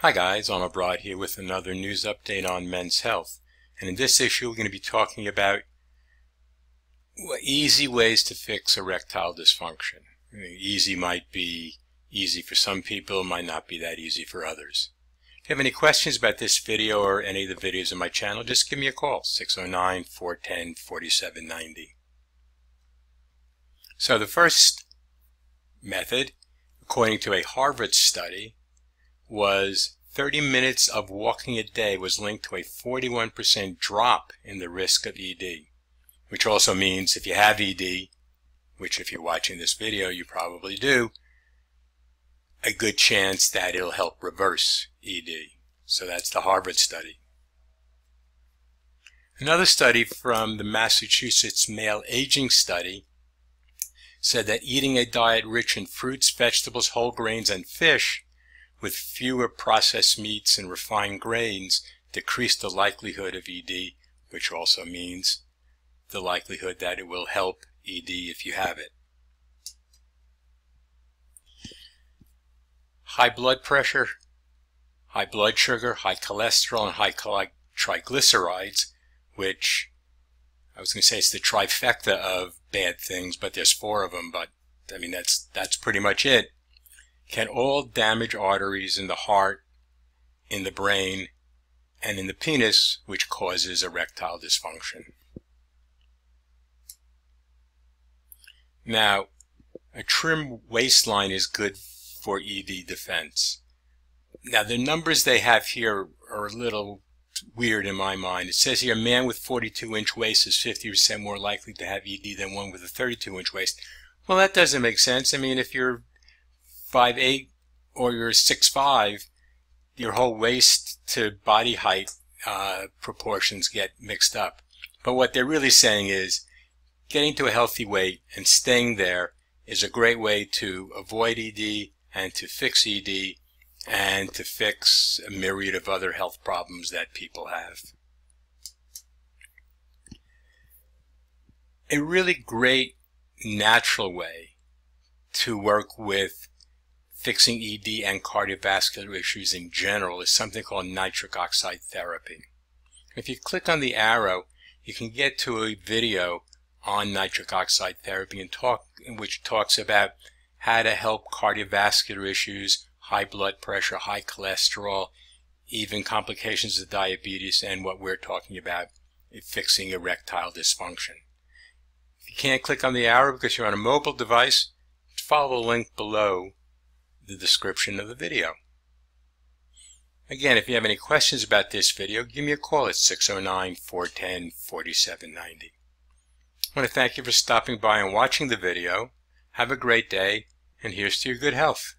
Hi guys, I'm Abroad here with another news update on men's health. And in this issue we're going to be talking about easy ways to fix erectile dysfunction. Easy might be easy for some people, might not be that easy for others. If you have any questions about this video or any of the videos on my channel, just give me a call, 609-410-4790. So the first method, according to a Harvard study, was 30 minutes of walking a day was linked to a 41% drop in the risk of ED, which also means if you have ED, which if you're watching this video you probably do, a good chance that it'll help reverse ED. So that's the Harvard study. Another study from the Massachusetts Male Aging Study said that eating a diet rich in fruits, vegetables, whole grains, and fish with fewer processed meats and refined grains decrease the likelihood of ED, which also means the likelihood that it will help ED if you have it. High blood pressure, high blood sugar, high cholesterol, and high triglycerides, which I was going to say it's the trifecta of bad things, but there's four of them, but I mean, that's, that's pretty much it can all damage arteries in the heart, in the brain, and in the penis, which causes erectile dysfunction. Now, a trim waistline is good for ED defense. Now, the numbers they have here are a little weird in my mind. It says here a man with 42 inch waist is 50% more likely to have ED than one with a 32 inch waist. Well, that doesn't make sense. I mean, if you're five eight or you're six five, your whole waist to body height uh, proportions get mixed up. But what they're really saying is getting to a healthy weight and staying there is a great way to avoid ED and to fix ED and to fix a myriad of other health problems that people have. A really great natural way to work with fixing ED and cardiovascular issues in general is something called nitric oxide therapy. If you click on the arrow, you can get to a video on nitric oxide therapy and talk, which talks about how to help cardiovascular issues, high blood pressure, high cholesterol, even complications of diabetes, and what we're talking about, fixing erectile dysfunction. If you can't click on the arrow because you're on a mobile device, follow the link below the description of the video. Again, if you have any questions about this video, give me a call at 609-410-4790. I want to thank you for stopping by and watching the video. Have a great day, and here's to your good health.